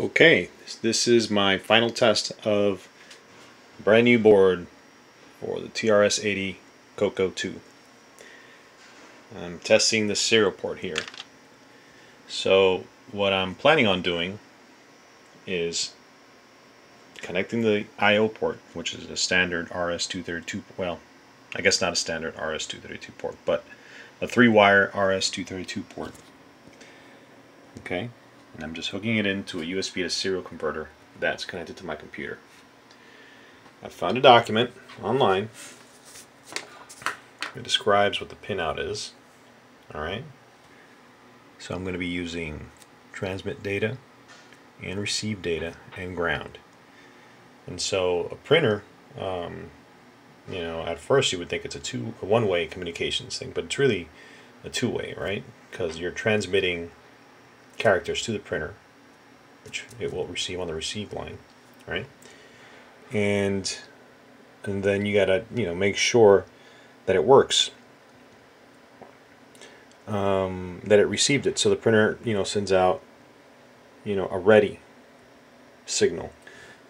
Okay, this is my final test of brand new board for the TRS-80 Coco 2. I'm testing the serial port here. So what I'm planning on doing is connecting the I.O. port, which is a standard RS-232, well, I guess not a standard RS-232 port, but a three-wire RS-232 port. Okay, and I'm just hooking it into a USB to serial converter that's connected to my computer. I found a document online. that describes what the pinout is. Alright. So I'm going to be using transmit data and receive data and ground. And so a printer, um, you know, at first you would think it's a two, a one-way communications thing, but it's really a two-way, right? Because you're transmitting characters to the printer, which it will receive on the receive line, right? And and then you gotta you know make sure that it works, um, that it received it. So the printer you know sends out you know a ready signal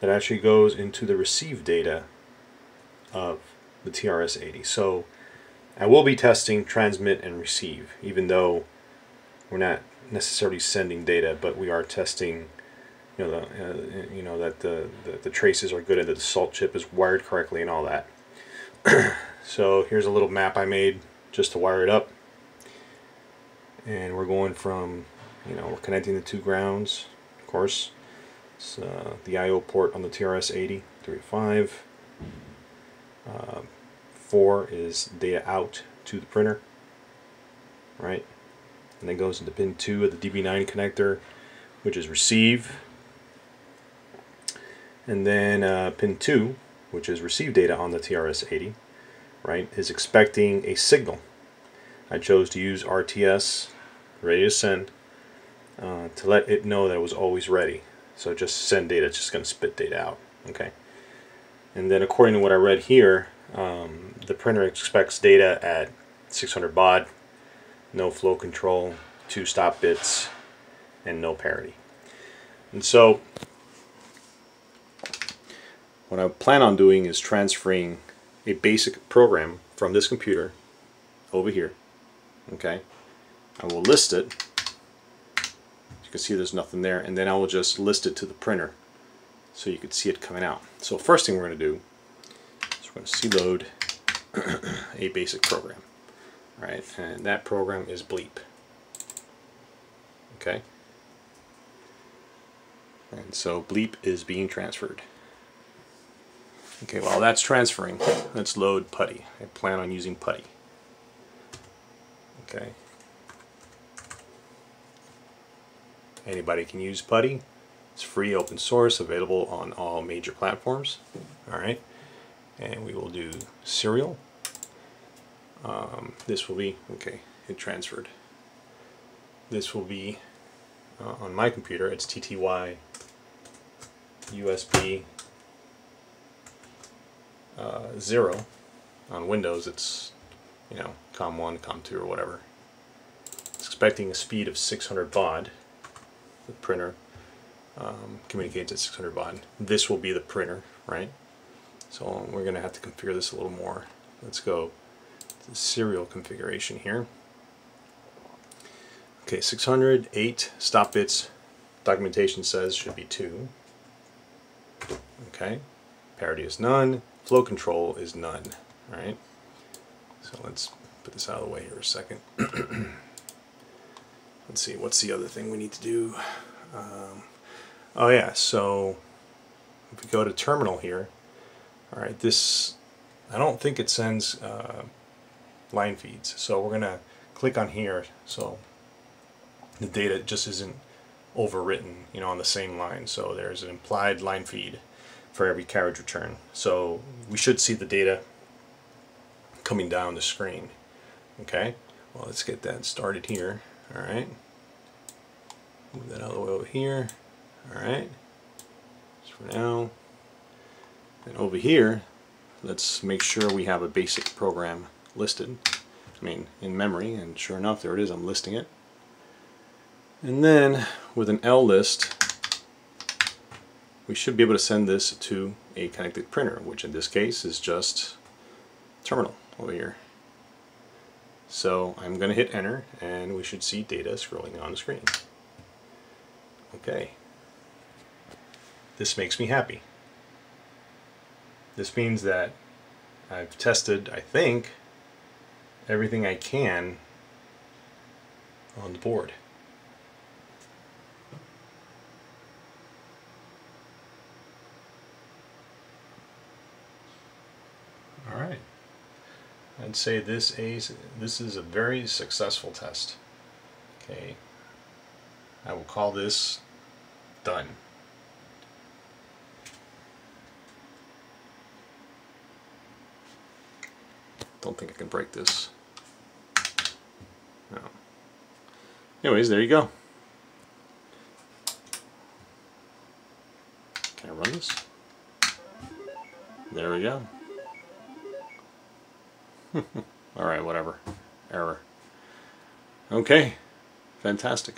that actually goes into the receive data of the TRS-80. So I will be testing transmit and receive, even though we're not necessarily sending data, but we are testing, you know, the, uh, you know that the, the, the traces are good and that the salt chip is wired correctly and all that. so here's a little map I made just to wire it up, and we're going from, you know, we're connecting the two grounds, of course. It's uh, the I/O port on the TRS-80, 3 5. Uh, 4 is data out to the printer, right? And then goes into pin 2 of the DB9 connector which is receive. And then uh, pin 2 which is receive data on the TRS-80 right is expecting a signal. I chose to use RTS ready to send uh, to let it know that it was always ready. So just send data it's just going to spit data out okay? And then according to what I read here um, the printer expects data at 600 baud no flow control, two stop bits, and no parity. And so what I plan on doing is transferring a basic program from this computer over here. Okay, I will list it. You can see there's nothing there, and then I will just list it to the printer so you can see it coming out. So first thing we're going to do is we're going to C-load a basic program right? And that program is Bleep. Okay? And so Bleep is being transferred. Okay, while that's transferring, let's load Putty. I plan on using Putty. Okay. Anybody can use Putty. It's free, open source, available on all major platforms. Alright. And we will do serial. Um, this will be, okay, it transferred. This will be, uh, on my computer, it's TTY USB uh, 0. On Windows, it's, you know, COM1, COM2, or whatever. It's expecting a speed of 600 baud. The printer um, communicates at 600 baud. This will be the printer, right? So we're going to have to configure this a little more. Let's go serial configuration here. Okay, 608 stop bits documentation says should be 2. Okay, parity is none, flow control is none. Alright, so let's put this out of the way here a second. let's see, what's the other thing we need to do? Um, oh yeah, so if we go to terminal here, alright, this, I don't think it sends uh, line feeds. So we're going to click on here so the data just isn't overwritten you know on the same line. So there's an implied line feed for every carriage return. So we should see the data coming down the screen. Okay? Well let's get that started here. Alright move that all the way over here. Alright just for now and over here let's make sure we have a basic program listed. I mean, in memory, and sure enough, there it is, I'm listing it. And then, with an L list, we should be able to send this to a connected printer, which in this case is just terminal over here. So I'm going to hit enter and we should see data scrolling on the screen. Okay. This makes me happy. This means that I've tested, I think, everything I can on the board. All right. I'd say this is this is a very successful test. Okay. I will call this done. Don't think I can break this. No. Anyways, there you go. Can I run this? There we go. Alright, whatever. Error. Okay. Fantastic.